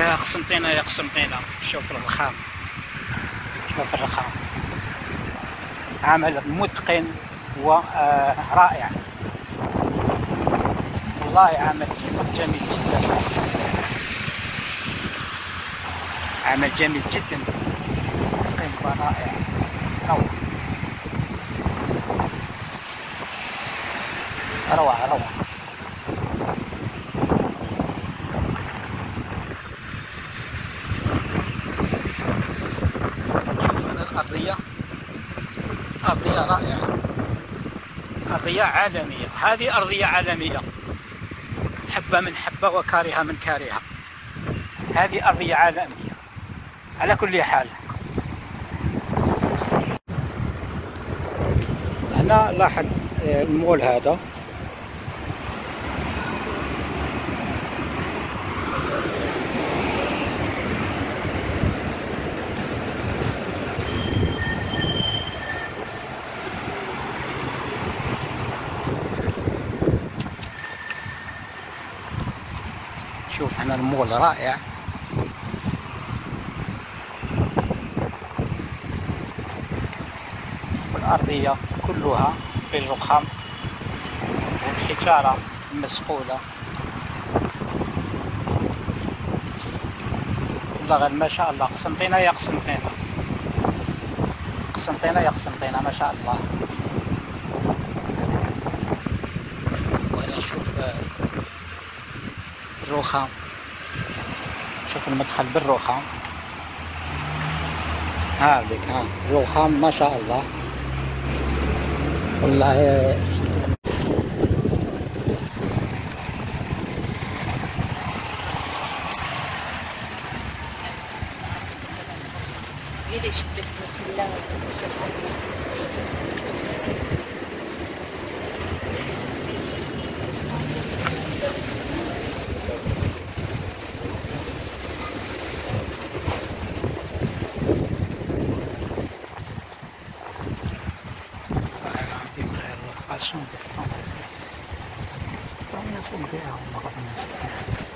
آه قسمتينا يا قسمتينا. شوف الرخام. شوف الرخام. عمل متقن ورائع والله عمل جميل جدا. عمل جميل جدا. متقن ورائع روعة. روعة روعة شوف هنا الأرضية أرضية رائعة. أرضية عالمية. هذه أرضية عالمية. حبة من حبة وكارهة من كارهة. هذه أرضية عالمية. على كل حال. هنا لاحظ آه، المول هذا. شوف هنا المول رائع. والأرضية كلها بالرخام والحجارة المسقولة والله ما شاء الله قسمتينا يا قسمتينا قسمتينا يا قسمتينا ما شاء الله. الرخام شوف المدخل بالرخام هذيك ها الرخام ما شاء الله. والله. そうですか。大変そうで、あんま分かんないですね。